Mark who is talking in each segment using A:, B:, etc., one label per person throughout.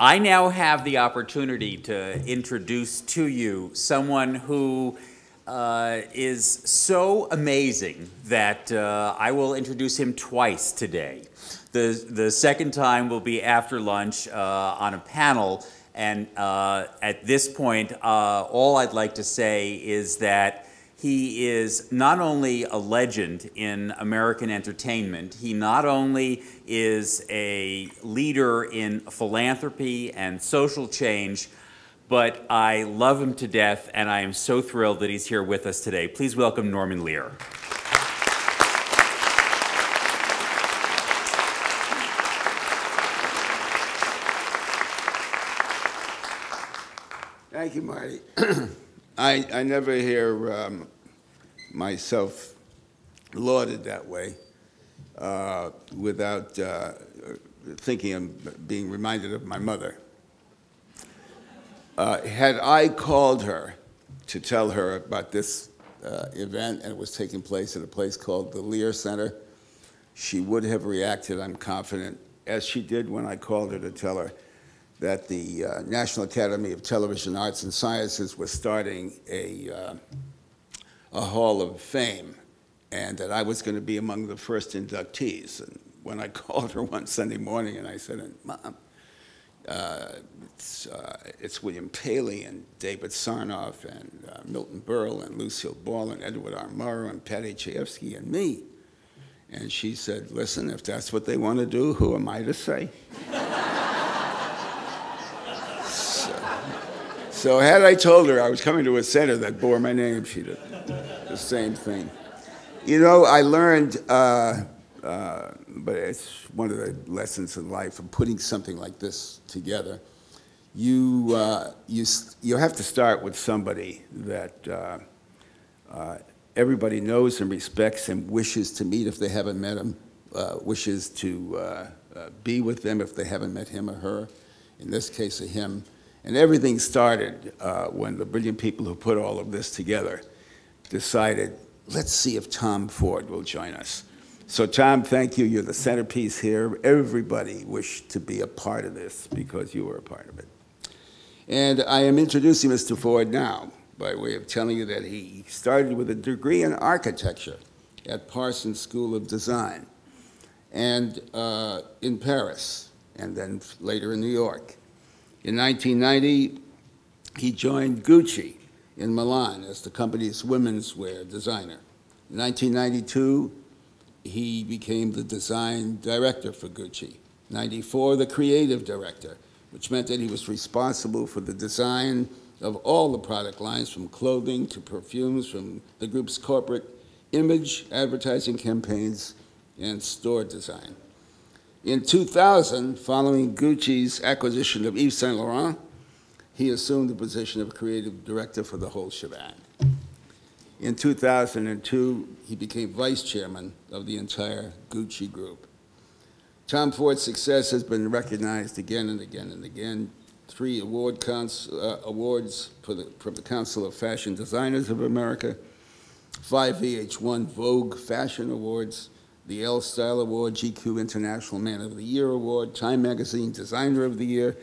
A: I now have the opportunity to introduce to you someone who uh, is so amazing that uh, I will introduce him twice today. The, the second time will be after lunch uh, on a panel, and uh, at this point, uh, all I'd like to say is that he is not only a legend in American entertainment, he not only is a leader in philanthropy and social change, but I love him to death, and I am so thrilled that he's here with us today. Please welcome Norman Lear.
B: Thank you, Marty. I, I never hear um, myself lauded that way uh, without uh, thinking of being reminded of my mother. Uh, had I called her to tell her about this uh, event and it was taking place at a place called the Lear Center, she would have reacted, I'm confident, as she did when I called her to tell her that the uh, National Academy of Television Arts and Sciences was starting a, uh, a Hall of Fame and that I was going to be among the first inductees. And when I called her one Sunday morning and I said, Mom, uh, it's, uh, it's, William Paley and David Sarnoff and uh, Milton Berle and Lucille Ball and Edward R. Murrow and Paddy Chayefsky and me. And she said, listen, if that's what they want to do, who am I to say? So had I told her I was coming to a center that bore my name, she'd have the same thing. You know, I learned, uh, uh, but it's one of the lessons in life of putting something like this together. You, uh, you, you have to start with somebody that uh, uh, everybody knows and respects and wishes to meet if they haven't met him, uh, wishes to be with them if they haven't met him or her. In this case, a him and everything started uh, when the brilliant people who put all of this together decided, let's see if Tom Ford will join us. So Tom, thank you. You're the centerpiece here. Everybody wished to be a part of this because you were a part of it. And I am introducing Mr. Ford now by way of telling you that he started with a degree in architecture at Parsons School of Design and uh, in Paris, and then later in New York. In 1990, he joined Gucci in Milan as the company's women's wear designer. In 1992, he became the design director for Gucci. 94, the creative director, which meant that he was responsible for the design of all the product lines from clothing to perfumes, from the group's corporate image, advertising campaigns, and store design. In 2000, following Gucci's acquisition of Yves Saint Laurent, he assumed the position of creative director for the whole shebang. In 2002, he became vice chairman of the entire Gucci group. Tom Ford's success has been recognized again and again and again. Three award uh, awards the, from the Council of Fashion Designers of America, five VH1 Vogue Fashion Awards, the Elle Style Award, GQ International Man of the Year Award, Time Magazine Designer of the Year,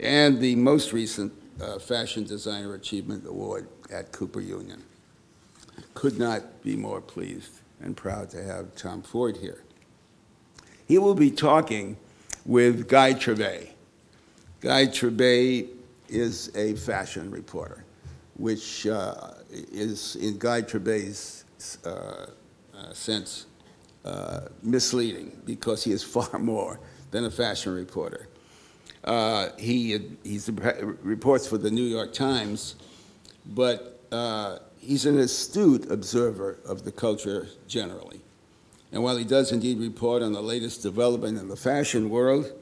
B: and the most recent uh, Fashion Designer Achievement Award at Cooper Union. Could not be more pleased and proud to have Tom Ford here. He will be talking with Guy Trebay. Guy Trebay is a fashion reporter, which uh, is, in Guy Trebay's uh, uh sense, uh, misleading because he is far more than a fashion reporter. Uh, he he's, reports for the New York Times, but uh, he's an astute observer of the culture generally. And while he does indeed report on the latest development in the fashion world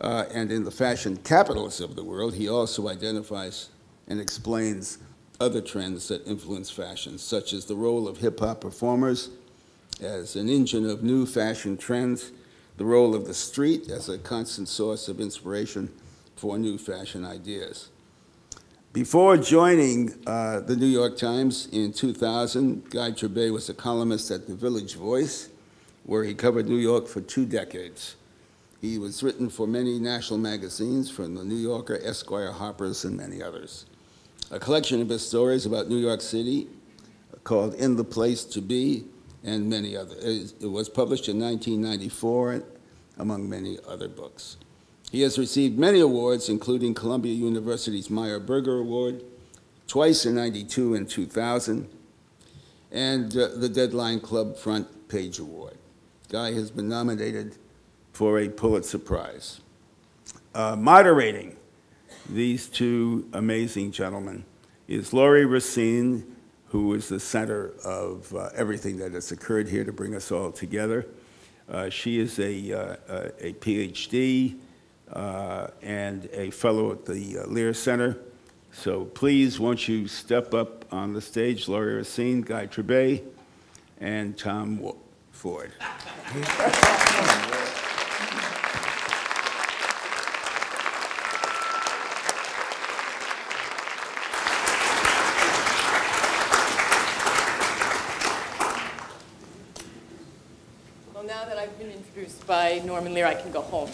B: uh, and in the fashion capitals of the world, he also identifies and explains other trends that influence fashion, such as the role of hip hop performers as an engine of new fashion trends, the role of the street as a constant source of inspiration for new fashion ideas. Before joining uh, the New York Times in 2000, Guy Trebay was a columnist at the Village Voice, where he covered New York for two decades. He was written for many national magazines, from the New Yorker, Esquire, Harper's, and many others. A collection of his stories about New York City called In the Place to Be, and many others. It was published in 1994, among many other books. He has received many awards, including Columbia University's Meyer Berger Award, twice in 92 and 2000, and uh, the Deadline Club Front Page Award. Guy has been nominated for a Pulitzer Prize. Uh, moderating these two amazing gentlemen is Laurie Racine, who is the center of uh, everything that has occurred here to bring us all together. Uh, she is a, uh, a PhD uh, and a fellow at the uh, Lear Center. So please, won't you step up on the stage, Laurie Racine, Guy Trebay, and Tom Ford.
C: Well, now that I've been introduced by Norman Lear, I can go home.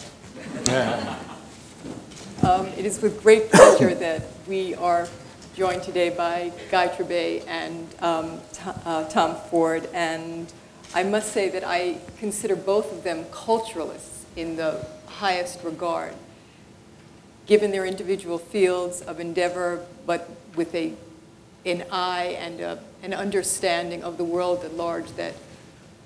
C: Um, It is with great pleasure that we are joined today by Guy Trebay and um, uh, Tom Ford. And I must say that I consider both of them culturalists in the highest regard, given their individual fields of endeavor, but with a, an eye and a, an understanding of the world at large that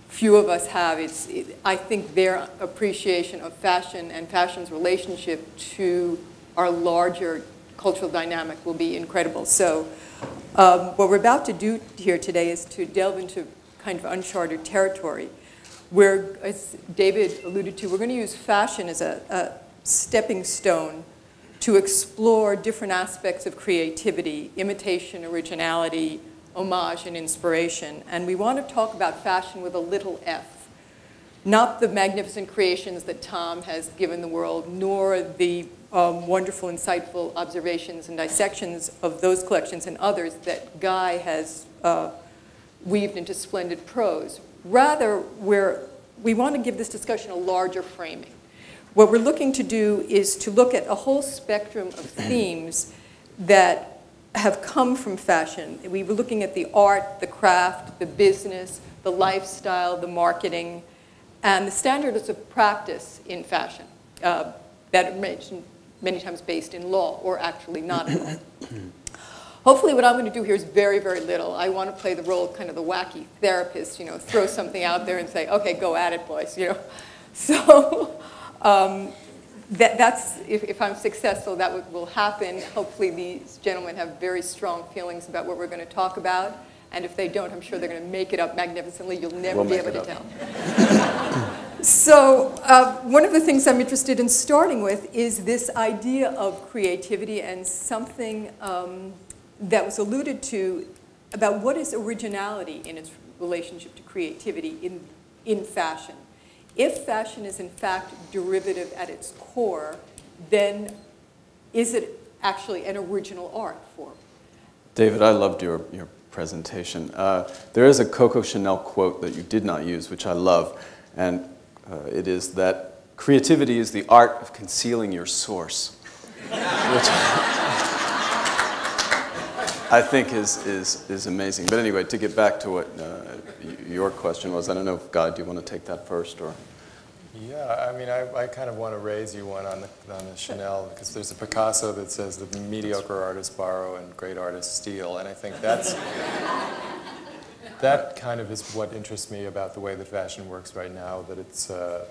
C: few of us have. It's, it, I think their appreciation of fashion and fashion's relationship to our larger cultural dynamic will be incredible. So um, what we're about to do here today is to delve into kind of uncharted territory where, as David alluded to, we're going to use fashion as a, a stepping stone to explore different aspects of creativity, imitation, originality, homage and inspiration. And we want to talk about fashion with a little f. Not the magnificent creations that Tom has given the world, nor the um, wonderful, insightful observations and dissections of those collections and others that Guy has uh, weaved into splendid prose. Rather, we're, we want to give this discussion a larger framing. What we're looking to do is to look at a whole spectrum of themes that have come from fashion. We were looking at the art, the craft, the business, the lifestyle, the marketing, and the standards of practice in fashion uh, that are many times based in law or actually not in law. Hopefully what I'm going to do here is very, very little. I want to play the role of kind of the wacky therapist, you know, throw something out there and say, okay, go at it, boys, you know. So um, that, that's, if, if, I'm successful, that will, will happen. Hopefully these gentlemen have very strong feelings about what we're going to talk about. And if they don't, I'm sure they're going to make it up magnificently. You'll never
D: we'll
C: be able to tell. so uh, one of the things I'm interested in starting with is this idea of creativity and something um, that was alluded to about what is originality in its relationship to creativity in, in fashion. If fashion is in fact derivative at its core, then is it actually an original art form?
D: David, I loved your, your presentation. Uh, there is a Coco Chanel quote that you did not use, which I love, and uh, it is that creativity is the art of concealing your source, I think is, is, is amazing. But anyway, to get back to what uh, your question was, I don't know if Guy, do you want to take that first or?
E: Yeah, I mean, I, I kind of want to raise you one on the, on the Chanel because there's a Picasso that says the mediocre artists borrow and great artists steal, and I think that's that kind of is what interests me about the way that fashion works right now. That it's uh,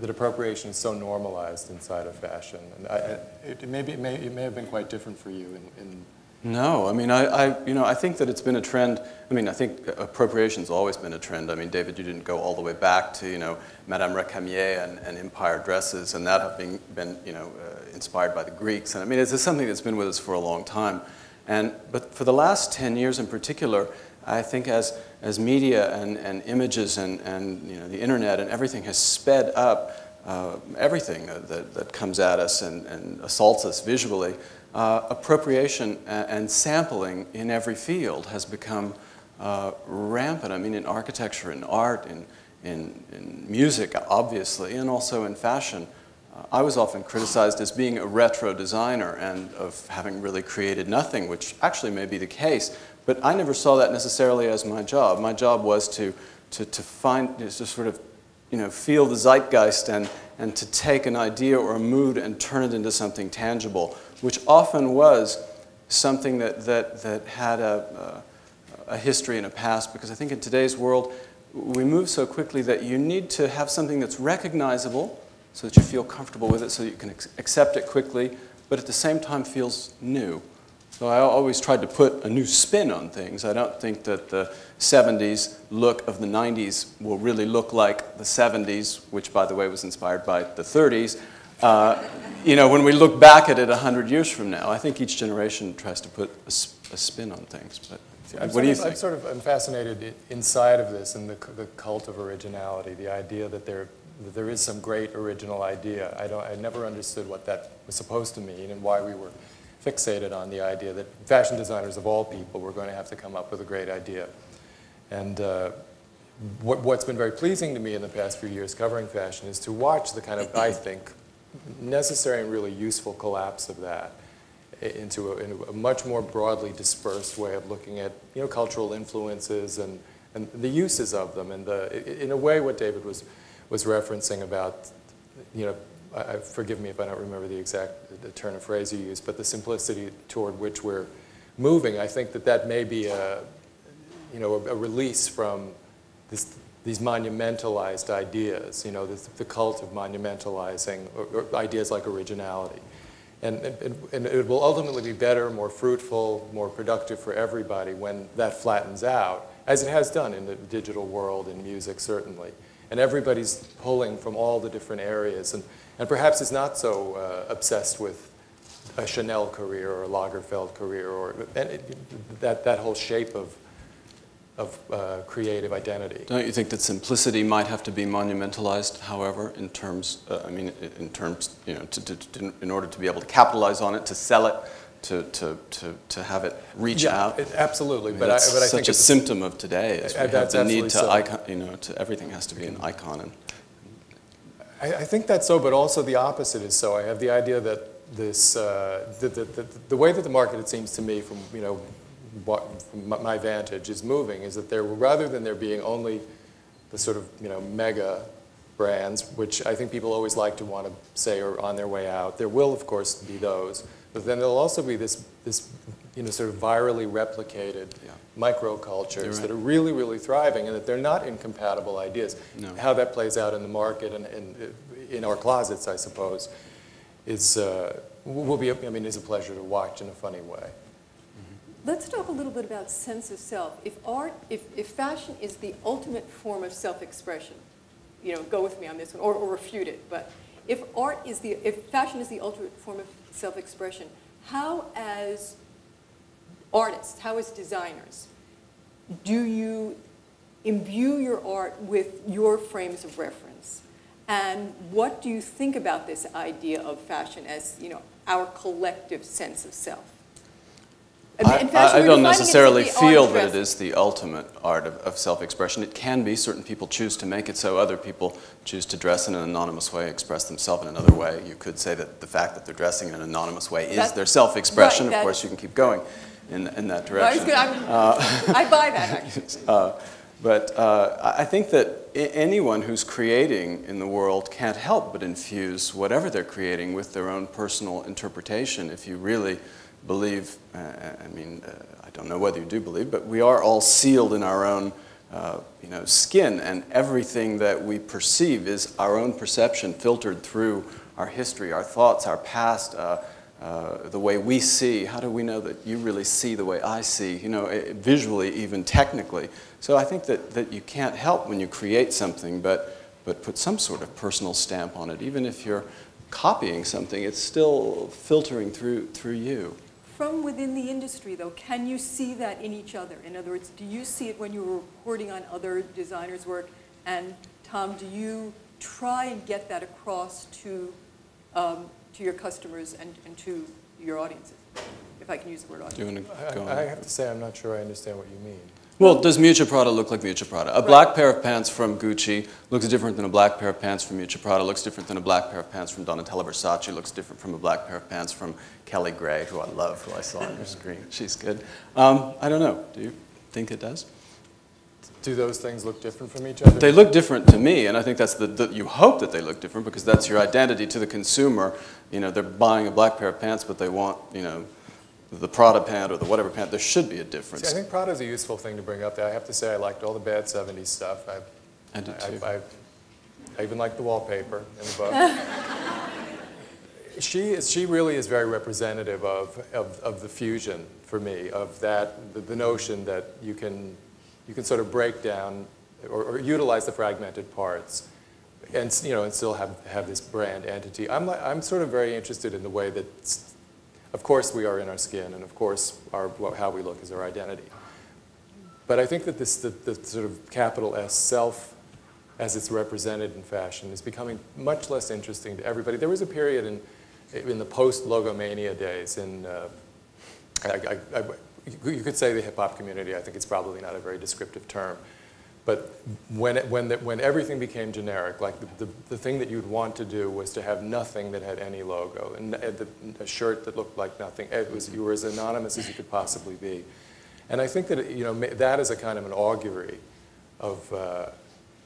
E: that appropriation is so normalized inside of fashion, and I, it, it, may be, it, may, it may have been quite different for you in, in
D: no, I mean, I, I, you know, I think that it's been a trend. I mean, I think appropriation's always been a trend. I mean, David, you didn't go all the way back to, you know, Madame Recamier and, and empire dresses, and that have been, been you know, uh, inspired by the Greeks. And I mean, it's something that's been with us for a long time. And, but for the last 10 years in particular, I think as, as media and, and images and, and, you know, the internet and everything has sped up uh, everything that, that comes at us and, and assaults us visually, uh, appropriation and sampling in every field has become uh, rampant. I mean, in architecture, in art, in, in, in music, obviously, and also in fashion. Uh, I was often criticized as being a retro designer and of having really created nothing, which actually may be the case. But I never saw that necessarily as my job. My job was to, to, to find, to sort of, you know, feel the zeitgeist and, and to take an idea or a mood and turn it into something tangible, which often was something that, that, that had a, a, history and a past. Because I think in today's world, we move so quickly that you need to have something that's recognizable so that you feel comfortable with it, so you can accept it quickly, but at the same time feels new. So I always tried to put a new spin on things. I don't think that the 70s look of the 90s will really look like the 70s, which, by the way, was inspired by the 30s. Uh, you know, when we look back at it 100 years from now, I think each generation tries to put a, a spin on things. But
E: I'm
D: what do you
E: of,
D: think?
E: I'm sort of I'm fascinated inside of this and the, the cult of originality, the idea that there, that there is some great original idea. I, don't, I never understood what that was supposed to mean and why we were fixated on the idea that fashion designers of all people were going to have to come up with a great idea. And uh, what, what's been very pleasing to me in the past few years covering fashion is to watch the kind of, I think, necessary and really useful collapse of that into a, into a, much more broadly dispersed way of looking at you know, cultural influences and, and the uses of them. And the, in a way, what David was, was referencing about, you know, I, forgive me if I don't remember the exact the turn of phrase you used, but the simplicity toward which we're moving, I think that that may be a, you know, a, a release from this, these monumentalized ideas, you know, the, the cult of monumentalizing or, or ideas like originality. And, and, and, it will ultimately be better, more fruitful, more productive for everybody when that flattens out, as it has done in the digital world, in music certainly. And everybody's pulling from all the different areas. And, and perhaps is not so uh, obsessed with a Chanel career or a Lagerfeld career or it, that, that whole shape of, of uh, creative identity.
D: Don't you think that simplicity might have to be monumentalized, however, in terms, uh, I mean, in terms, you know, to, to, to, in order to be able to capitalize on it, to sell it, to, to, to, to have it reach
E: yeah,
D: out?
E: It, absolutely.
D: I mean,
E: but, I, but I
D: such
E: think
D: a symptom of today is we have the need to,
E: so.
D: icon, you know, to, everything has to be an icon. And,
E: I, I, think that's so, but also the opposite is so. I have the idea that this, uh, the, the, the, the, way that the market, it seems to me, from, you know, what, from my vantage, is moving is that there, rather than there being only the sort of, you know, mega brands, which I think people always like to want to say are on their way out, there will, of course, be those. But then there'll also be this, this you know, sort of virally replicated yeah. Microcultures right. that are really, really thriving and that they're not incompatible ideas. No. How that plays out in the market and, and in our closets, I suppose, is, uh, will be, I mean, is a pleasure to watch in a funny way.
C: Mm-hmm. Let's talk a little bit about sense of self. If art, if, if fashion is the ultimate form of self-expression, you know, go with me on this one, or, or refute it, but if art is the, if fashion is the ultimate form of self-expression, how as artists, how as designers, do you imbue your art with your frames of reference? And what do you think about this idea of fashion as, you know, our collective sense of self?
D: I, I, I don't necessarily feel that it is the ultimate art of, of self-expression. It can be. Certain people choose to make it so. Other people choose to dress in an anonymous way, express themselves in another way. You could say that the fact that they're dressing in an anonymous way is That's, their self-expression. Right, of course, you can keep going in, in that direction.
C: uh, I buy that, actually.
D: Uh, but uh, I think that anyone who's creating in the world can't help but infuse whatever they're creating with their own personal interpretation if you really believe, uh, I mean, uh, I don't know whether you do believe, but we are all sealed in our own uh, you know, skin, and everything that we perceive is our own perception filtered through our history, our thoughts, our past, uh, the way we see. How do we know that you really see the way I see, you know, eh, visually, even technically? So I think that, that you can't help when you create something, but, but put some sort of personal stamp on it. Even if you're copying something, it's still filtering through, through you
C: from within the industry, though, can you see that in each other? In other words, do you see it when you're reporting on other designers' work? And Tom, do you try and get that across to, um, to your customers and, and to your audiences? If I can use the word audience.
E: I, I, have to say, I'm not sure I understand what you mean.
D: Well, does Miuccia Prada look like Miuccia Prada? A black pair of pants from Gucci looks different than a black pair of pants from Miuccia Prada, looks different than a black pair of pants from Donatella Versace, looks different from a black pair of pants from Kelly Gray, who I love, who I saw on your screen. She's good. Um, I don't know. Do you think it does?
E: Do those things look different from each other?
D: They look different to me, and I think that's the, the, you hope that they look different because that's your identity to the consumer. You know, they're buying a black pair of pants, but they want, you know, the Prada pant or the whatever pant. There should be a difference.
E: See, I think Prada is a useful thing to bring up. I have to say, I liked all the bad 70s stuff. I,
D: I did
E: I,
D: too.
E: I, I even like the wallpaper in the book. she, is, she really is very representative of, of, of the fusion for me, of that, the, the notion that you can, you can sort of break down or, or utilize the fragmented parts and, you know, and still have, have this brand entity. I'm, like, I'm sort of very interested in the way that, of course, we are in our skin, and of course, our, how we look is our identity. But I think that this, the, the sort of capital S self, as it's represented in fashion, is becoming much less interesting to everybody. There was a period in, in the post-logomania days, in, uh, I, I, I, you could say the hip hop community, I think it's probably not a very descriptive term. But when, it, when, the, when everything became generic, like the, the, the thing that you'd want to do was to have nothing that had any logo, and a, a shirt that looked like nothing. It was, you were as anonymous as you could possibly be. And I think that you know, that is a kind of an augury of, uh,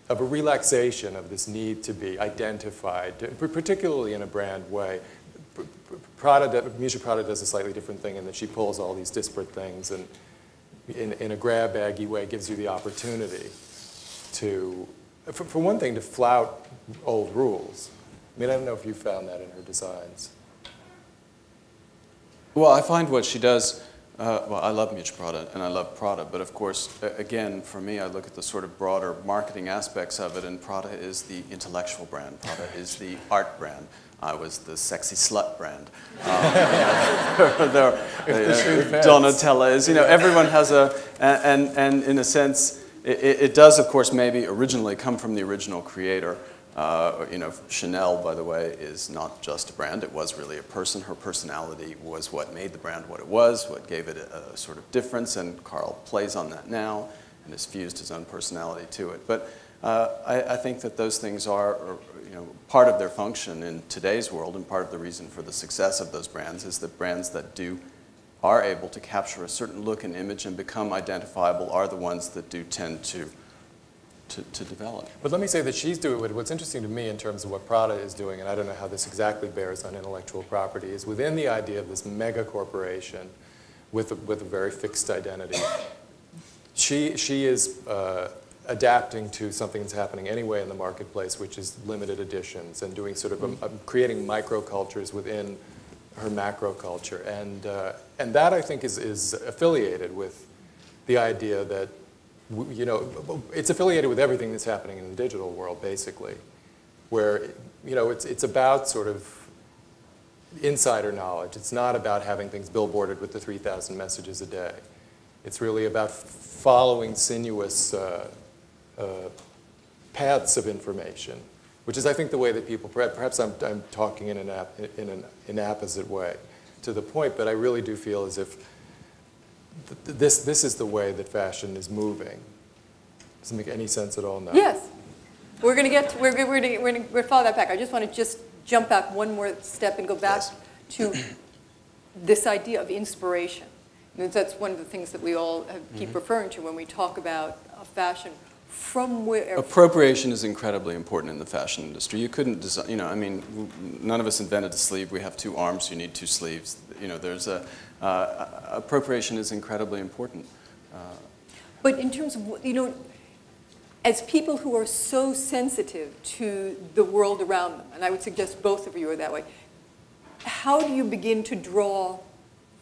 E: of a relaxation of this need to be identified, particularly in a brand way. Prada, Miuccia Prada does a slightly different thing in that she pulls all these disparate things and in, in a grab baggy way gives you the opportunity to, for, for one thing, to flout old rules. I mean, I don't know if you found that in her designs.
D: Well, I find what she does, uh, well, I love Miuccia Prada and I love Prada, but of course, again, for me, I look at the sort of broader marketing aspects of it, and Prada is the intellectual brand. Prada is the art brand. I was the sexy slut brand. Um, there, uh, Donatella is, you know, everyone has a, and, and, in a sense, it, it does, of course, maybe originally come from the original creator. Uh, you know, Chanel, by the way, is not just a brand. It was really a person. Her personality was what made the brand what it was, what gave it a, a sort of difference, and Karl plays on that now and has fused his own personality to it. But uh, I, I think that those things are, are, you know, part of their function in today's world, and part of the reason for the success of those brands is that brands that do are able to capture a certain look and image and become identifiable are the ones that do tend to, to, to develop.
E: But let me say that she's doing, what- what's interesting to me in terms of what Prada is doing, and I don't know how this exactly bears on intellectual property, is within the idea of this mega corporation with a, with a very fixed identity, she, she is uh, adapting to something that's happening anyway in the marketplace, which is limited editions and doing sort of, a, a- creating microcultures within her macro culture. And, uh, and that, I think, is, is affiliated with the idea that, you know, it's affiliated with everything that's happening in the digital world, basically, where, you know, it's, it's about sort of insider knowledge. It's not about having things billboarded with the 3,000 messages a day. It's really about following sinuous uh, uh, paths of information, which is, I think, the way that people, perhaps- I'm, I'm talking in an, ap, in an inapposite way to the point, but I really do feel as if th- th- this, this is the way that fashion is moving. Does it make any sense at all now?
C: Yes. We're going to get, to- we're, we're going to, we're going to follow that back. I just want to just jump back one more step and go back
D: Yes.
C: to this idea of inspiration. And that's one of the things that we all have- keep
D: Mm-hmm.
C: referring to when we talk about fashion. From where,
D: Appropriation is incredibly important in the fashion industry. You couldn't design, you know, I mean, none of us invented a sleeve. We have two arms, you need two sleeves. You know, there's a, uh, appropriation is incredibly important.
C: But in terms of, what- you know, as people who are so sensitive to the world around them, and I would suggest both of you are that way, how do you begin to draw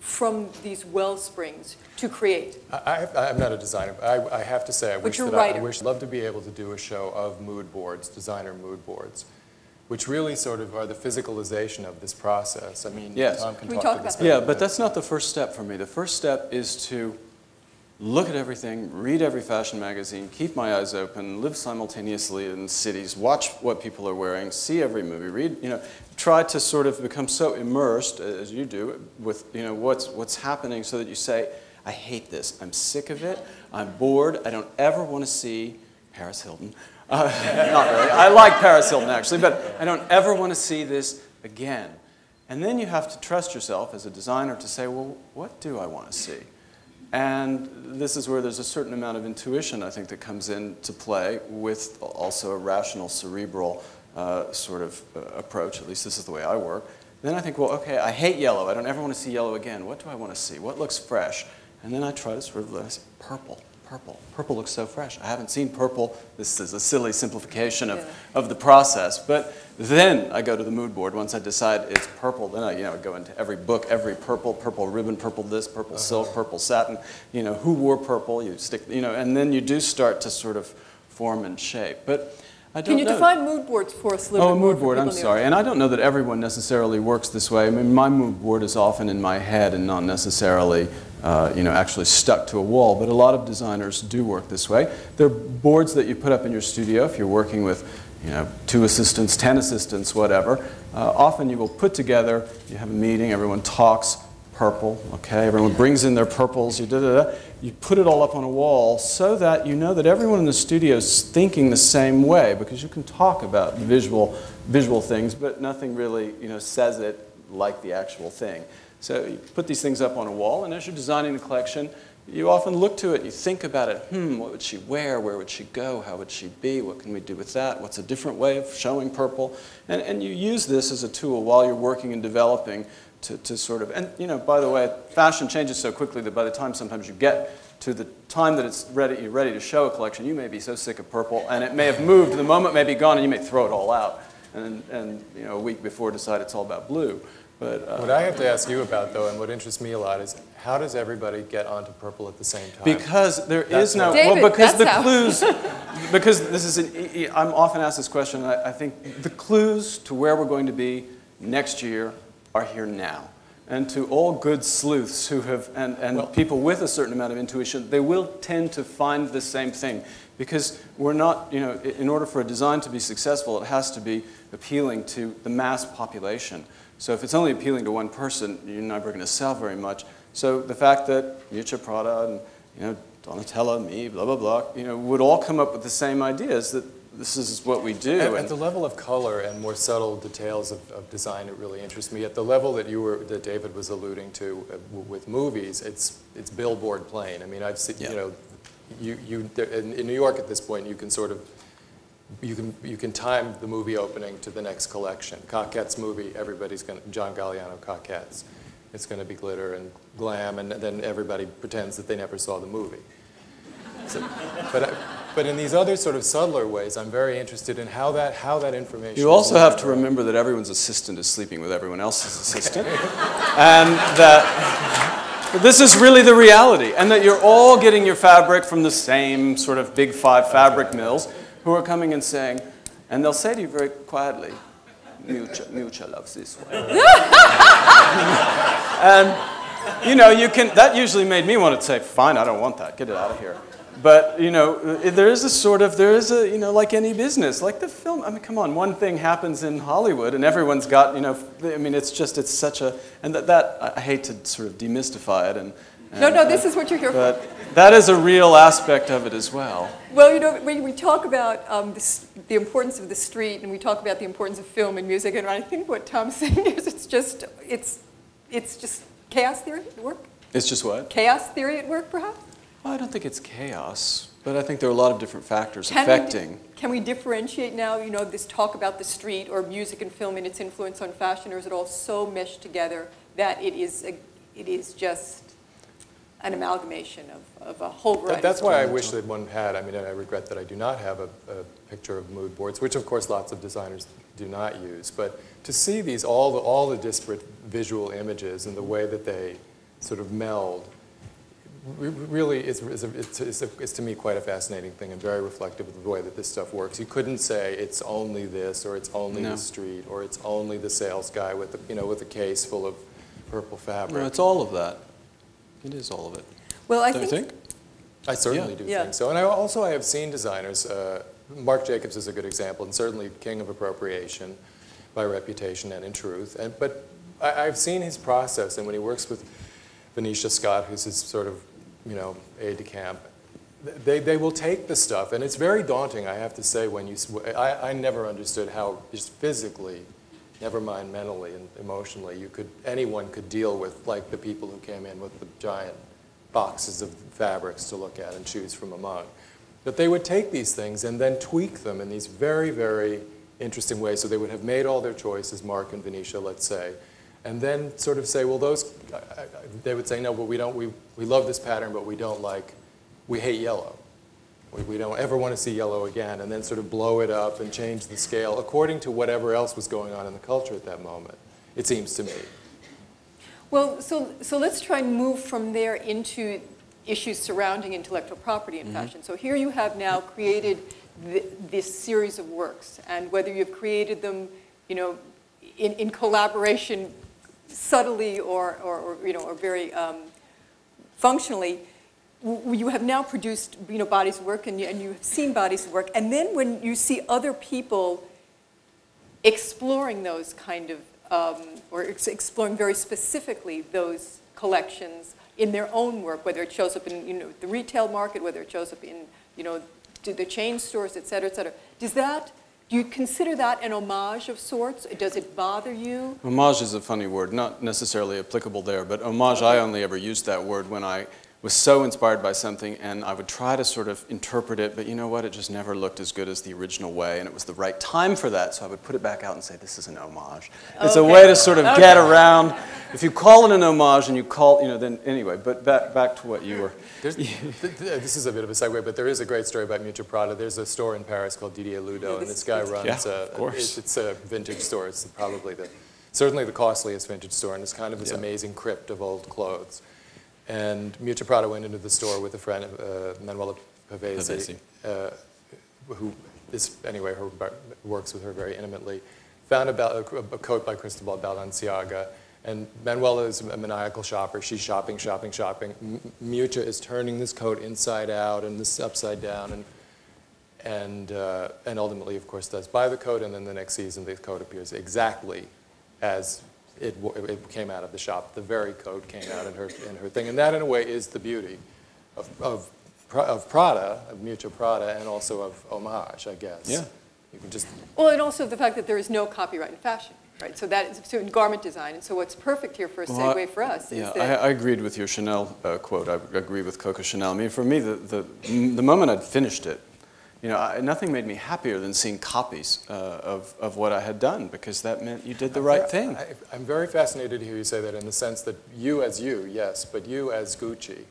C: from these well springs to create?
E: I, I, I'm not a designer, but I, I have to say, I wish that I,
C: writer.
E: wish, love to be able to do a show of mood boards, designer mood boards, which really sort of are the physicalization of this process. I mean,
D: Yes.
E: Tom can
C: Can we
E: talk,
C: talk
E: to this
C: about?
D: Yeah, but that's not the first step for me. The first step is to look at everything, read every fashion magazine, keep my eyes open, live simultaneously in cities, watch what people are wearing, see every movie, read, you know, try to sort of become so immersed, as you do, with, you know, what's, what's happening so that you say, I hate this. I'm sick of it. I'm bored. I don't ever want to see Paris Hilton. Uh, not really. I like Paris Hilton actually, but I don't ever want to see this again. And then you have to trust yourself as a designer to say, well, what do I want to see? And this is where there's a certain amount of intuition, I think, that comes into play with also a rational, cerebral uh, sort of uh, approach. At least this is the way I work. Then I think, well, okay, I hate yellow. I don't ever want to see yellow again. What do I want to see? What looks fresh? And then I try to sort of, purple, purple. Purple looks so fresh. I haven't seen purple. This is a silly simplification of,
C: Yeah.
D: of the process. But then I go to the mood board. Once I decide it's purple, then I you know, go into every book, every purple, purple ribbon, purple this, purple uh-huh. silk, purple satin. You know, who wore purple? You stick, you know, and then you do start to sort of form and shape. But I don't
C: Can you
D: know.
C: define mood boards for us a little
D: Oh,
C: bit more
D: mood board, I'm sorry. And I don't know that everyone necessarily works this way. I mean, my mood board is often in my head and not necessarily, uh, you know, actually stuck to a wall. But a lot of designers do work this way. They're boards that you put up in your studio if you're working with, you know, two assistants, ten assistants, whatever. Uh, often you will put together, you have a meeting, everyone talks, purple, okay? Everyone brings in their purples, you da da da. You put it all up on a wall so that you know that everyone in the studio is thinking the same way because you can talk about visual, visual things, but nothing really, you know, says it like the actual thing. So you put these things up on a wall, and as you're designing the collection, you often look to it, you think about it, hmm, what would she wear? Where would she go? How would she be? What can we do with that? What's a different way of showing purple? And, and you use this as a tool while you're working and developing to, to sort of, and you know, by the way, fashion changes so quickly that by the time sometimes you get to the time that it's ready, you're ready to show a collection, you may be so sick of purple, and it may have moved, the moment may be gone, and you may throw it all out, and, and you know, a week before decide it's all about blue. But, uh,
E: What I have to ask you about, though, and what interests me a lot, is how does everybody get onto purple at the same time?
D: Because there
E: That's
D: is no,
C: David,
D: well, because the
C: how.
D: clues, because this is, an, I'm often asked this question, and I, I think the clues to where we're going to be next year are here now. And to all good sleuths who have, and, and
E: Well-
D: people with a certain amount of intuition, they will tend to find the same thing. Because we're not, you know, in order for a design to be successful, it has to be appealing to the mass population. So if it's only appealing to one person, you're never going to sell very much. So the fact that Miuccia Prada and you know Donatella, me, blah blah blah, you know, would all come up with the same ideas that this is what we do.
E: At, at the level of color and more subtle details of, of design, it really interests me. At the level that you were, that David was alluding to uh, w- with movies, it's it's billboard plain. I mean, I've seen,
D: Yeah.
E: you know, you you in, in New York at this point, you can sort of you can you can time the movie opening to the next collection. Coquette's movie, everybody's going to John Galliano Coquette's. It's going to be glitter and glam, and then everybody pretends that they never saw the movie. So, but, I, but in these other sort of subtler ways, I'm very interested in how that, how that information.
D: You also have to remember that everyone's assistant is sleeping with everyone else's assistant, and that this is really the reality, and that you're all getting your fabric from the same sort of big five fabric mills who are coming and saying, and they'll say to you very quietly, Miuccia, Miuccia loves this way. and, you know, you can, that usually made me want to say, fine, I don't want that, get it out of here. But, you know, there is a sort of, there is a, you know, like any business, like the film, I mean, come on, one thing happens in Hollywood and everyone's got, you know, I mean, it's just, it's such a, and that, that I hate to sort of demystify it and.
C: No, no, this is what you're here for.
D: But that is a real aspect of it as well.
C: Well, you know, we, we talk about um, this, the importance of the street, and we talk about the importance of film and music, and I think what Tom's saying is it's just, it's, it's just chaos theory at work?
D: It's just what?
C: Chaos theory at work, perhaps?
D: Well, I don't think it's chaos, but I think there are a lot of different factors
C: Can we
D: affecting.
C: Can we differentiate now, you know, this talk about the street or music and film and its influence on fashion, or is it all so meshed together that it is, a, it is just an amalgamation of, of a whole variety
E: That,
C: of
E: that's why I wish that one had. I mean, I regret that I do not have a, a picture of mood boards, which of course lots of designers do not use. But to see these, all the, all the disparate visual images and the way that they sort of meld, really is, is, a, it's, it's, a, it's to me quite a fascinating thing and very reflective of the way that this stuff works. You couldn't say it's only this or it's only
D: No.
E: the street or it's only the sales guy with the, you know, with a case full of purple fabric.
D: No, it's all of that. It is all of it.
C: Well, I
D: Don't you
C: think,
D: think?
E: I certainly
D: Yeah.
E: do
C: Yeah.
E: think so. And I also I have seen designers, uh, Marc Jacobs is a good example, and certainly king of appropriation by reputation and in truth. And, but I, I've seen his process, and when he works with Venetia Scott, who's his sort of you know, aide de camp, they, they will take the stuff, and it's very daunting, I have to say, when you, s- I, I never understood how just physically, never mind mentally and emotionally, you could, anyone could deal with, like the people who came in with the giant boxes of fabrics to look at and choose from among. But they would take these things and then tweak them in these very, very interesting ways. So they would have made all their choices, Marc and Venetia, let's say, and then sort of say, well, those, they would say, no, but we don't, we, we love this pattern, but we don't like, we hate yellow. We, we don't ever want to see yellow again, and then sort of blow it up and change the scale according to whatever else was going on in the culture at that moment, it seems to me.
C: Well, so, so let's try and move from there into issues surrounding intellectual property in fashion. So here you have now created th- this series of works, and whether you've created them, you know, in, in collaboration subtly or, or, or, you know, or very um, functionally, you have now produced, you know, bodies work and you, and you have seen bodies work. And then when you see other people exploring those kind of, um, or ex- exploring very specifically those collections in their own work, whether it shows up in, you know, the retail market, whether it shows up in, you know, the chain stores, et cetera, et cetera. Does that, do you consider that an homage of sorts? Does it bother you?
D: Homage is a funny word, not necessarily applicable there, but homage, I only ever used that word when I was so inspired by something and I would try to sort of interpret it, but you know what, it just never looked as good as the original way, and it was the right time for that, so I would put it back out and say, this is an homage. It's a way to sort of get around, if you call it an homage and you call, you know, then anyway, but back, back to what you were.
E: There's, th- th- this is a bit of a segue, but there is a great story about Miuccia Prada. There's a store in Paris called Didier
C: Ludot,
E: and
C: this
E: guy runs
D: Yeah,
E: a. It's, it's a vintage store. It's probably the, certainly the costliest vintage store, and it's kind of this
D: Yeah.
E: amazing crypt of old clothes. And Miuccia Prada went into the store with a friend, uh, Manuela Pavesi. uh, who is, anyway, her, works with her very intimately, found a, a, a coat by Cristobal Balenciaga, and Manuela is a maniacal shopper. She's shopping, shopping, shopping. M- Miuccia is turning this coat inside out and this upside down, and, and, uh, and ultimately, of course, does buy the coat, and then the next season the coat appears exactly as it, it came out of the shop. The very coat came out in her, in her thing, and that, in a way, is the beauty of, of, Pra- of Prada, of Miuccia Prada, and also of homage, I guess.
D: Yeah.
E: You can just
C: Well, and also the fact that there is no copyright in fashion, right? So that is, so in garment design, and so what's perfect here for a
D: Well, I-
C: segue for us is
D: Yeah,
C: that.
D: I, I agreed with your Chanel uh, quote. I agree with Coco Chanel. I mean, for me, the, the, the moment I'd finished it, you know, I, nothing made me happier than seeing copies uh, of, of what I had done because that meant you did the right thing.
E: I, I'm very fascinated to hear you say that in the sense that you as you, yes, but you as Gucci.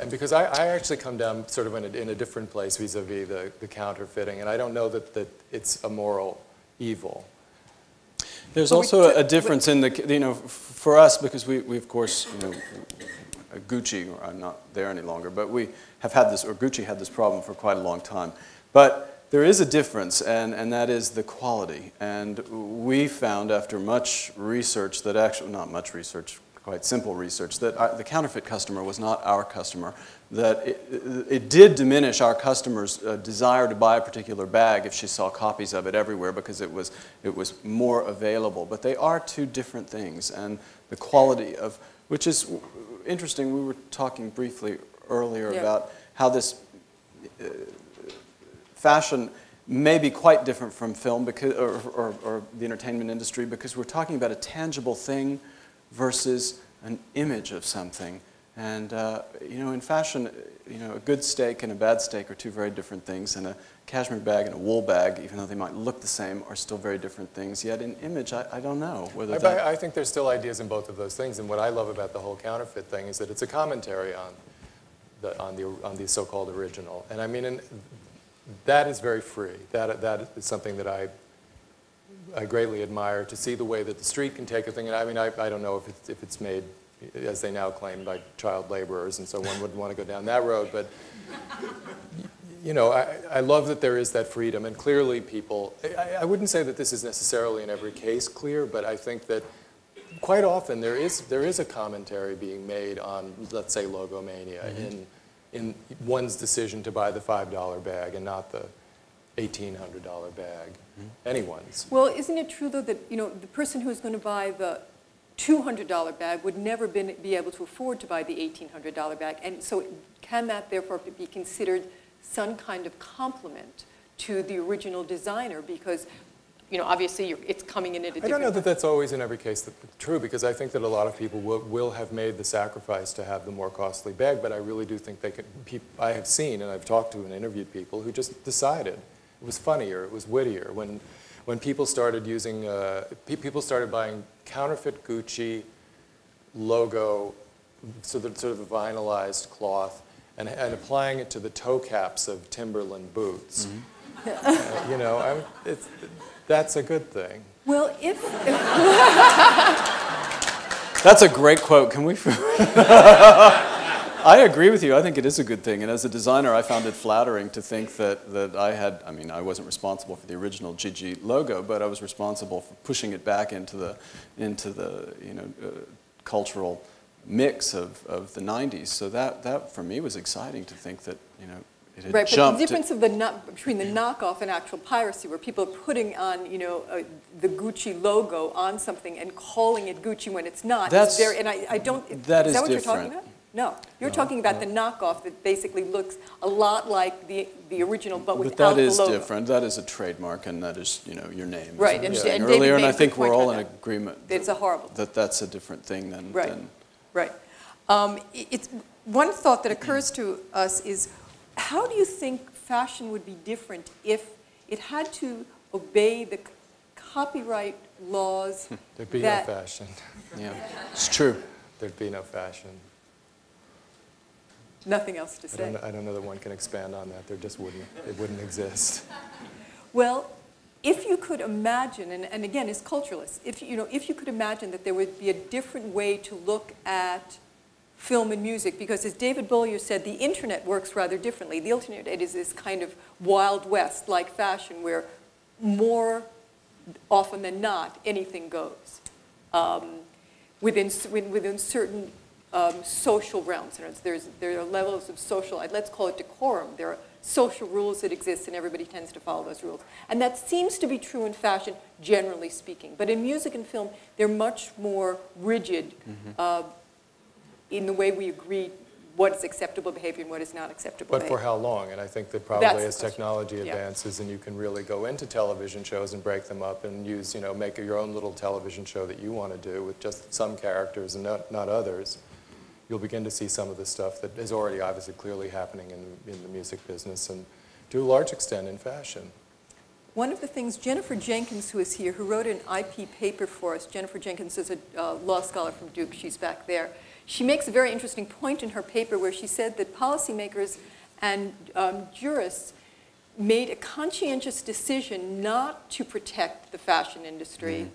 E: And because I, I actually come down sort of in a, in a different place vis-a-vis the, the counterfeiting, and I don't know that, that it's a moral evil.
D: There's
C: But we
D: also a, a difference in the, you know, for us, because we, we of course, you know, uh, Gucci, or I'm not there any longer, but we have had this, or Gucci had this problem for quite a long time. But there is a difference, and, and that is the quality. And we found after much research that actually, not much research, quite simple research, that our, the counterfeit customer was not our customer, that it, it did diminish our customer's uh, desire to buy a particular bag if she saw copies of it everywhere because it was, it was more available. But they are two different things, and the quality of, which is interesting, we were talking briefly earlier
C: Yeah.
D: about how this uh, fashion may be quite different from film because, or, or, or the entertainment industry because we're talking about a tangible thing versus an image of something. And uh, you know, in fashion, you know, a good steak and a bad steak are two very different things, and a cashmere bag and a wool bag, even though they might look the same, are still very different things. Yet in image, I, I don't know whether
E: I. I think there's still ideas in both of those things, and what I love about the whole counterfeit thing is that it's a commentary on the, on the, on the so-called original. And I mean, and that is very free. That, that is something that I, I greatly admire, to see the way that the street can take a thing. And I mean, I, I don't know if it's, if it's made, as they now claim, by child laborers, and so one wouldn't want to go down that road, but you know, I, I love that there is that freedom, and clearly people, I, I wouldn't say that this is necessarily in every case clear, but I think that quite often there is, there is a commentary being made on, let's say, logomania mm-hmm. in, in one's decision to buy the $5 bag and not the $1,800 bag, mm-hmm. anyone's.
C: Well, isn't it true, though, that, you know, the person who's going to buy the $200 bag would never been, be able to afford to buy the $1,800 bag. And so can that therefore be considered some kind of compliment to the original designer? Because, you know, obviously you're, it's coming in at a
E: I
C: different...
E: I don't know that that's always in every case true, because I think that a lot of people will, will have made the sacrifice to have the more costly bag, but I really do think they could, I have seen, and I've talked to and interviewed people who just decided it was funnier, it was wittier. When, when people started using, uh, pe- people started buying counterfeit Gucci logo, so that sort of vinylized cloth, and, and applying it to the toe caps of Timberland boots. Uh, you know, I'm, it's, that's a good thing.
C: Well, if,
D: That's a great quote. Can we? I agree with you. I think it is a good thing. And as a designer, I found it flattering to think that, that I had, I mean, I wasn't responsible for the original GG logo, but I was responsible for pushing it back into the, into the you know, uh, cultural mix of, of the 90s. So that, that, for me, was exciting to think that, you know, it had
C: right, but the difference of the no- between the knockoff and actual piracy, where people are putting on, you know, uh, the Gucci logo on something and calling it Gucci when it's not,
D: That's-
C: is very, and I, I don't,
D: that
C: is
D: is
C: that what you're talking about? No, you're talking about the knockoff that basically looks a lot like the, the original, but
D: But
C: without
D: that
C: the
D: is
C: logo.
D: different. That is a trademark, and that is, you know, your name.
C: Right, and-
D: was
C: and
D: earlier, and I think we're all in
C: that.
D: agreement
C: It's a horrible
D: that that's a different thing than,
C: Right.
D: than
C: Right. Um, It's, one thought that occurs to us is, how do you think fashion would be different if it had to obey the copyright laws
E: There'd be no fashion.
D: yeah, it's true.
E: There'd be no fashion.
C: Nothing else to
E: I don't,
C: say.
E: know, I don't know that one can expand on that. There just wouldn't, it wouldn't exist.
C: Well, if you could imagine, and, and again, as culturalists, if, you know, if you could imagine that there would be a different way to look at film and music, because as David Bollier said, the internet works rather differently. The internet is this kind of wild west like fashion where more often than not, anything goes. Um, within, within certain um, social realms. There's, there are levels of social, let's call it decorum. There are social rules that exist, and everybody tends to follow those rules. And that seems to be true in fashion, generally speaking. But in music and film, they're much more rigid uh, in the way we agree what is acceptable behavior and what is not acceptable
E: But for how long? And I think that probably
C: the
E: as technology
C: Yeah.
E: advances and you can really go into television shows and break them up and use, you know, make your own little television show that you want to do with just some characters and not, not others, you'll begin to see some of the stuff that is already obviously clearly happening in, in the music business and to a large extent in fashion.
C: One of the things, Jennifer Jenkins, who is here, who wrote an IP paper for us, Jennifer Jenkins is a uh, law scholar from Duke, she's back there. She makes a very interesting point in her paper where she said that policymakers and um, jurists made a conscientious decision not to protect the fashion industry.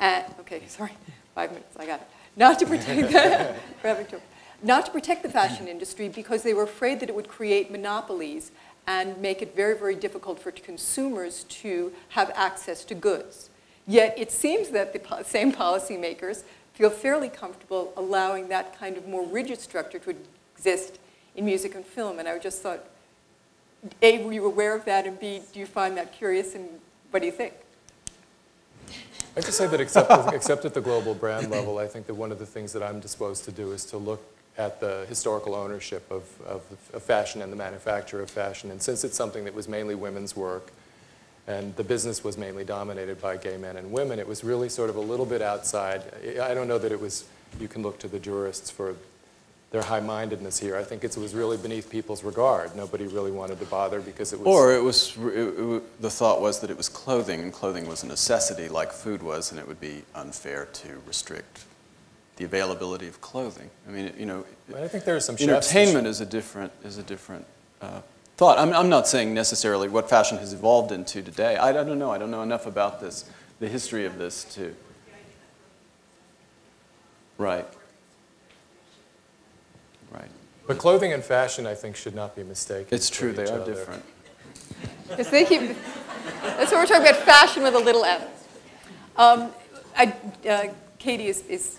C: Uh, okay, sorry, five minutes, I got it. Not to protect the, not to protect the fashion industry because they were afraid that it would create monopolies and make it very, very difficult for consumers to have access to goods. Yet it seems that the po- same policymakers feel fairly comfortable allowing that kind of more rigid structure to exist in music and film. And I just thought, A, were you aware of that? And B, do you find that curious? And what do you think?
E: I to say that except, at- except at the global brand level, I think that one of the things that I'm disposed to do is to look at the historical ownership of, of, of fashion and the manufacture of fashion. And since it's something that was mainly women's work, and the business was mainly dominated by gay men and women, it was really sort of a little bit outside. I don't know that it was, you can look to the jurists for their high-mindedness here. I think it was really beneath people's regard. Nobody really wanted to bother because it was...
D: Or it was, it, it, the thought was that it was clothing, and clothing was a necessity like food was, and it would be unfair to restrict the availability of clothing. I mean, you know,
E: I think there are some chefs...
D: entertainment is a different, is a different uh, thought. I'm, I'm not saying necessarily what fashion has evolved into today. I, I don't know. I don't know enough about this, the history of this too. Right. Right.
E: But clothing and fashion, I think, should not be mistaken.
D: It's true, they are
E: other.
D: different.
C: Because they keep, that's what we're talking about, fashion with a little f. Um, I, uh, Katie is, is,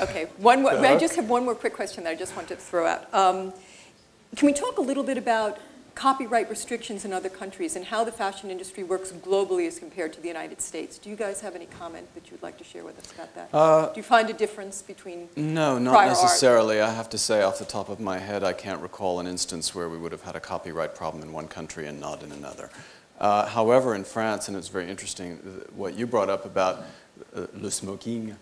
C: okay, one more, I just have one more quick question that I just want to throw out. Um, can we talk a little bit about copyright restrictions in other countries and how the fashion industry works globally as compared to the United States. Do you guys have any comment that you'd like to share with us about that?
D: Uh,
C: Do you find a difference between
D: No, not
C: prior art?
D: necessarily. I have to say, off the top of my head, I can't recall an instance where we would have had a copyright problem in one country and not in another. Uh, however, in France, and it's very interesting what you brought up about uh, le smoking,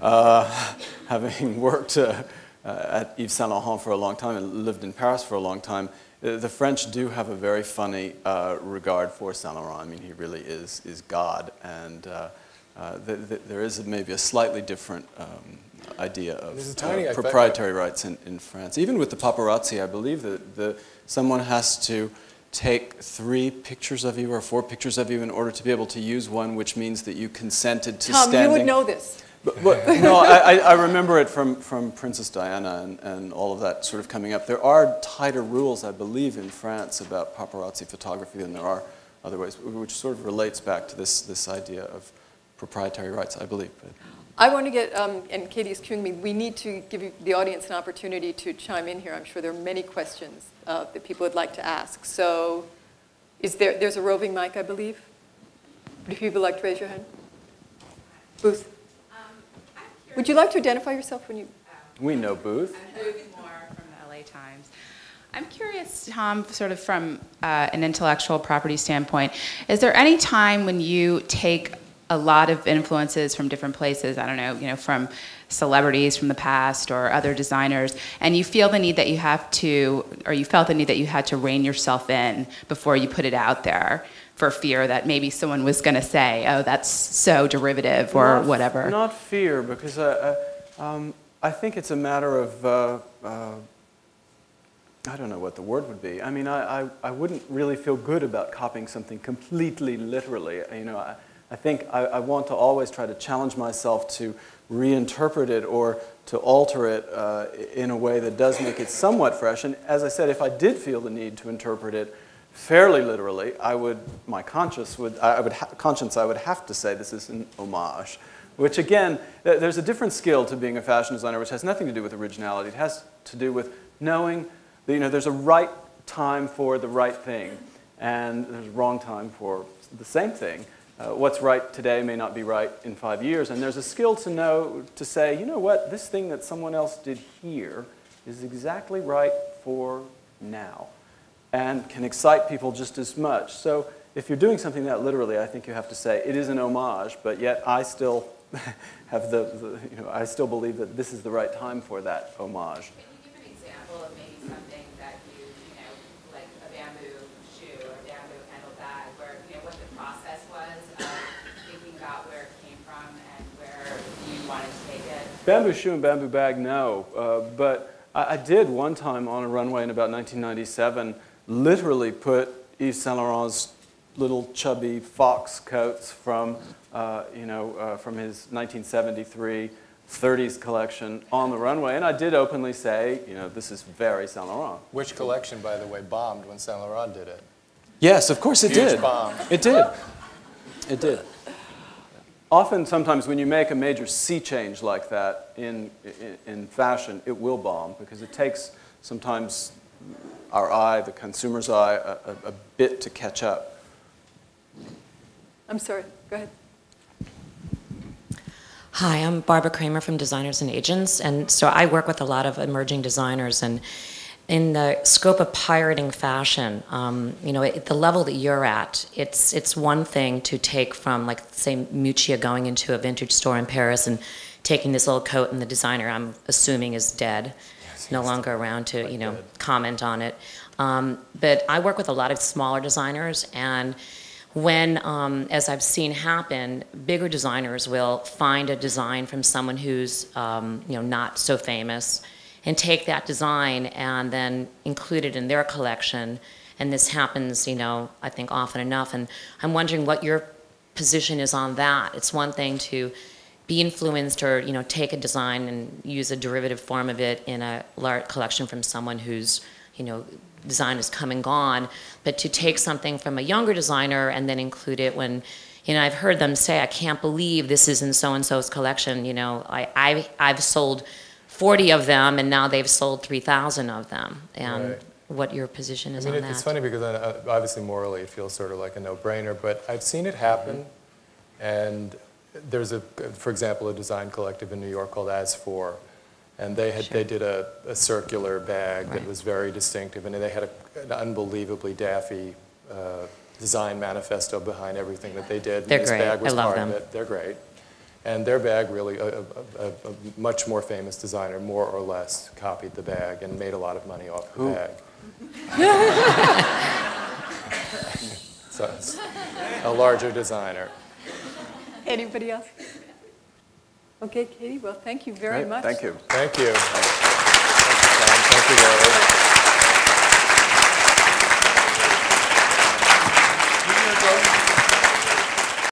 D: uh, having worked uh, uh, at Yves Saint Laurent for a long time and lived in Paris for a long time, uh, the French do have a very funny uh, regard for Saint Laurent. I mean, he really is, is God, and uh, uh, th- th- there is maybe a slightly different um, idea of
E: There's
D: uh,
E: tiny-
D: proprietary rights in, in France. Even with the paparazzi, I believe that the, someone has to take three pictures of you or four pictures of you in order to be able to use one, which means that you consented to
C: Tom,
D: standing.
C: you would know this.
D: But, but no, I, I remember it from, from Princess Diana and, and all of that sort of coming up. There are tighter rules, I believe, in France about paparazzi photography than there are other ways, which sort of relates back to this, this idea of proprietary rights, I believe.
C: I want to get, um, and is cueing me, we need to give the audience an opportunity to chime in here. I'm sure there are many questions uh, that people would like to ask. So is there, there's a roving mic, I believe? Would people like to raise your hand? Booth? Would you like to identify yourself when you,
D: we know Booth.
F: I'm Booth Moore from the LA Times. I'm curious, Tom, sort of from uh, an intellectual property standpoint, is there any time when you take a lot of influences from different places, I don't know, you know, from celebrities from the past or other designers, and you feel the need that you have to, or you felt the need that you had to rein yourself in before you put it out there for fear that maybe someone was going to say, oh, that's so derivative or
D: Not-
F: whatever?
D: Not fear, because I, I, um, I think it's a matter of, uh, uh, I don't know what the word would be. I mean, I, I, I wouldn't really feel good about copying something completely literally. You know, I, I think I, I want to always try to challenge myself to reinterpret it or to alter it uh, in a way that does make it somewhat fresh. And as I said, if I did feel the need to interpret it fairly literally, I would, my conscience would, I would conscience, I would have to say this is an homage. Which again, th- there's a different skill to being a fashion designer, which has nothing to do with originality. It has to do with knowing that you know there's a right time for the right thing, and there's a wrong time for the same thing. Uh, what's right today may not be right in five years, and there's a skill to know to say, you know what, this thing that someone else did here is exactly right for now and can excite people just as much. So if you're doing something that literally, I think you have to say it is an homage, but yet I still have the, the you know, I still believe that this is the right time for that homage.
F: Can you give an example of maybe something that you, you know, like a bamboo shoe or a bamboo handle bag, where, you know, what the process was of thinking about where it came from and where you wanted to take it?
D: Bamboo shoe and bamboo bag, no. Uh, but I, I did one time on a runway in about 1997 literally put Yves Saint Laurent's little chubby fox coats from, uh, you know, uh, from his 1973 30s collection on the runway. And I did openly say, you know, this is very Saint Laurent.
E: Which collection, by the way, bombed when Saint Laurent did it?
D: Yes, of course it
E: Huge
D: did.
E: bomb.
D: It did. It did. Often, sometimes when you make a major sea change like that in, in, in fashion, it will bomb because it takes sometimes our eye, the consumer's eye, a, a, a bit to catch up.
C: I'm sorry, go ahead.
G: Hi, I'm Barbara Kramer from Designers and Agents, and so I work with a lot of emerging designers. And in the scope of pirating fashion, um, you know, at the level that you're at, it's it's one thing to take from, like, say, Miuccia going into a vintage store in Paris and taking this little coat, and the designer, I'm assuming, is dead, no longer around to, you know, comment on it. Um, but I work with a lot of smaller designers, and when, um, as I've seen happen, bigger designers will find a design from someone who's, um, you know, not so famous, and take that design and then include it in their collection. And this happens, you know, I think often enough. And I'm wondering what your position is on that. It's one thing to be influenced or, you know, take a design and use a derivative form of it in a large collection from someone who's, you know, design is come and gone, but to take something from a younger designer and then include it when, you know, I've heard them say, I can't believe this is in so and so's collection. You know, I, I, I've sold 40 of them and now they've sold 3,000 of them. And
E: Right.
G: what your position is
E: I
G: on
E: mean,
G: that.
E: it- it's funny because obviously morally it feels sort of like a no-brainer, but I've seen it happen. And there's a, for example, a design collective in New York called As Four, And they had, they did a, a circular bag that was very distinctive. And they had a, an unbelievably daffy uh, design manifesto behind everything that they did. and
G: They're
E: this
G: great.
E: bag was
G: I love
E: part of
G: them.
E: it. They're great. And their bag really, a, a, a, a much more famous designer, more or less, copied the bag and made a lot of money off the bag. so a larger designer.
C: Anybody else? Okay, Katie, well, thank you very
D: Right,
C: much.
D: Thank you.
E: Thank you. Thank you, Thank you, Larry.